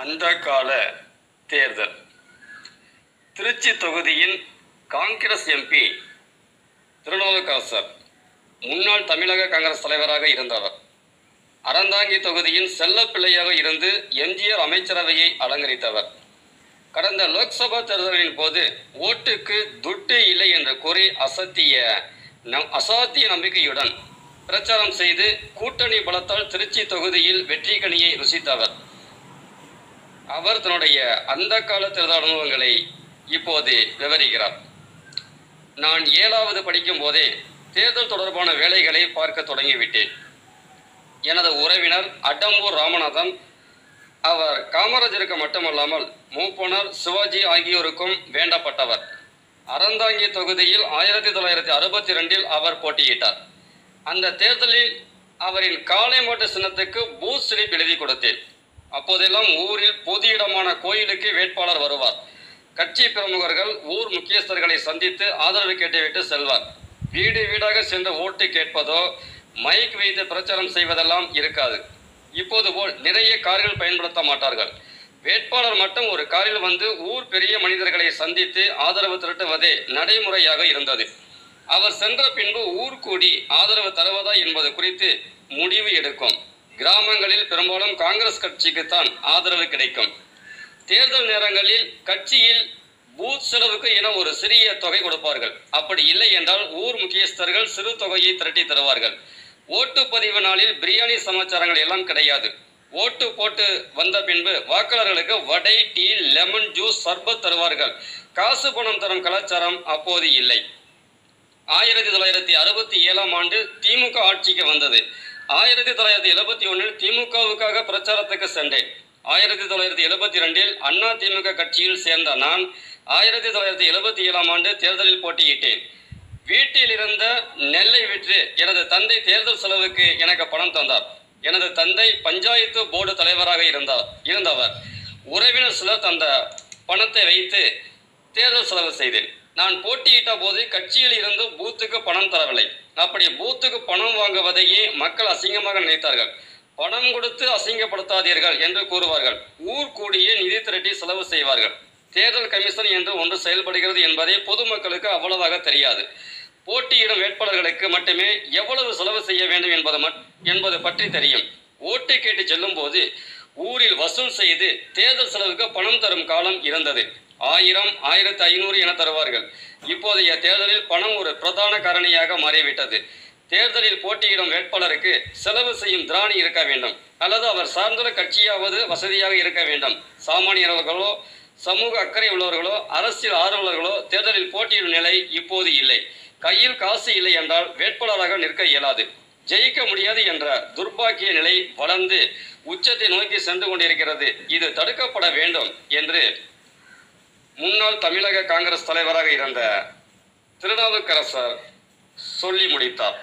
அந்த கால தேர்தல். திருச்சி தொகுதியின் காங்கிரஸ் எம்பி திருநாவுக்கரசர் முன்னாள் தமிழக காங்கிரஸ் தலைவராக இருந்தவர் அறந்தாங்கி தொகுதியின் செல்லப்பிள்ளையாக இருந்து எம்ஜிஆர் அமைச்சரவையை அலங்கரித்தவர். கடந்த லோக்சபா தேர்தலின் போது ஓட்டுக்கு துட்டு இல்லை என்று கூறி அசத்திய நம் அசாத்திய நம்பிக்கையுடன் பிரச்சாரம் செய்து கூட்டணி பலத்தால் திருச்சி தொகுதியில் வெற்றி கனியை ருசித்தவர். அவர் தன்னுடைய அந்த கால அனுபவங்களை இப்போது விவரிக்கிறார். நான் ஏழாவது படிக்கும் போதே தேர்தல் தொடர்பான வேலைகளை பார்க்க தொடங்கிவிட்டேன். எனது உறவினர் அடம்பூர் ராமநாதன் அவர் காமராஜருக்கு மட்டுமல்லாமல் மூப்பனர் சிவாஜி ஆகியோருக்கும் வேண்டப்பட்டவர். அறந்தாங்கி தொகுதியில் ஆயிரத்தி தொள்ளாயிரத்தி அறுபத்தி ரெண்டில் அவர் போட்டியிட்டார். அந்த தேர்தலில் அவரின் காளை மாட்டு சின்னத்துக்கு பூ ஸ்லிப் எழுதி கொடுத்தேன். அப்போதெல்லாம் ஊரில் பொது இடமான கோயிலுக்கு வேட்பாளர் வருவார். கட்சி பிரமுகர்கள் ஊர் முக்கியஸ்தர்களை சந்தித்து ஆதரவு கேட்டுவிட்டு செல்வார். வீடு வீடாக சென்று ஓட்டு கேட்பதோ மைக் வைத்து பிரச்சாரம் செய்வதெல்லாம் இருக்காது. இப்போது போல் நிறைய கார்கள் பயன்படுத்த மாட்டார்கள். வேட்பாளர் மட்டும் ஒரு காரில் வந்து ஊர் பெரிய மனிதர்களை சந்தித்து ஆதரவு திரட்டுவதே நடைமுறையாக இருந்தது. அவர் சென்ற பின்பு ஊர் கூடி ஆதரவு தருவதா என்பது குறித்து முடிவு எடுக்கும். கிராமங்களில் பெரும்பாலும் காங்கிரஸ் கட்சிக்குத்தான் ஆதரவு கிடைக்கும். தேர்தல் நேரங்களில் கட்சியில் பூத் செலவுக்கு என ஒரு சிறிய தொகை கொடுப்பார்கள். அப்படி இல்லை என்றால் ஊர் முக்கியஸ்தர்கள் சிறு தொகையை திரட்டி தருவார்கள். ஓட்டுப்பதிவு நாளில் பிரியாணி சமாச்சாரங்கள் எல்லாம் கிடையாது. ஓட்டு போட்டு வந்த பின்பு வாக்காளர்களுக்கு வடை டீ லெமன் ஜூஸ் சர்பத் தருவார்கள். காசு பணம் தரும் கலாச்சாரம் அப்போது இல்லை. ஆயிரத்தி தொள்ளாயிரத்தி அறுபத்தி ஏழாம் ஆண்டு திமுக ஆட்சிக்கு வந்தது. ஆயிரத்தி தொள்ளாயிரத்தி எழுபத்தி ஒன்றில் திமுகவுக்காக பிரச்சாரத்துக்கு சென்றேன். ஆயிரத்தி தொள்ளாயிரத்தி எழுபத்தி ரெண்டில் அண்ணா திமுக கட்சியில் சேர்ந்த நான் ஆயிரத்தி தொள்ளாயிரத்தி எழுபத்தி ஏழாம் ஆண்டு தேர்தலில் போட்டியிட்டேன். வீட்டில் இருந்த நெல்லை விற்று எனது தந்தை தேர்தல் செலவுக்கு எனக்கு பணம் தந்தார். எனது தந்தை பஞ்சாயத்து போர்டு தலைவராக இருந்தார் இருந்தவர். உறவினர் சிலர் தந்த பணத்தை வைத்து தேர்தல் செலவு செய்தேன். நான் போட்டியிட்ட போது கட்சியில் இருந்து பூத்துக்கு பணம் தரவில்லை. அப்படி பூத்துக்கு பணம் வாங்குவதையே மக்கள் அசிங்கமாக நினைத்தார்கள். பணம் கொடுத்து அசிங்கப்படுத்தாதீர்கள் என்று கூறுவார்கள். ஊர் கூடிய நிதி திரட்டி செலவு செய்வார்கள். தேர்தல் கமிஷன் என்று ஒன்று செயல்படுகிறது என்பதே பொதுமக்களுக்கு அவ்வளவாக தெரியாது. போட்டியிடும் வேட்பாளர்களுக்கு மட்டுமே எவ்வளவு செலவு செய்ய வேண்டும் என்பது என்பது பற்றி தெரியும். ஓட்டு கேட்டு செல்லும் போது ஊரில் வசூல் செய்து தேர்தல் செலவுக்கு பணம் தரும் காலம் இருந்தது. ஆயிரம் ஆயிரத்தி ஐநூறு என தருவார்கள். இப்போதைய தேர்தலில் பணம் ஒரு பிரதான காரணியாக மாறிவிட்டது. தேர்தலில் போட்டியிடும் வேட்பாளருக்கு செலவு செய்யும் திராணி இருக்க வேண்டும். அல்லது அவர் சார்ந்துள்ள கட்சியாவது வசதியாக இருக்க வேண்டும். சாமானியர்களோ சமூக அக்கறை உள்ளவர்களோ அரசியல் ஆர்வலர்களோ தேர்தலில் போட்டியிடும் நிலை இப்போது இல்லை. கையில் காசு இல்லை என்றால் வேட்பாளராக நிற்க இயலாது. ஜெயிக்க முடியாது என்ற துர்பாக்கிய நிலை வளர்ந்து உச்சத்தை நோக்கி சென்று கொண்டிருக்கிறது. இது தடுக்கப்பட வேண்டும் என்று முன்னாள் தமிழக காங்கிரஸ் தலைவராக இருந்த திருநாவுக்கரசர் சொல்லி முடித்தார்.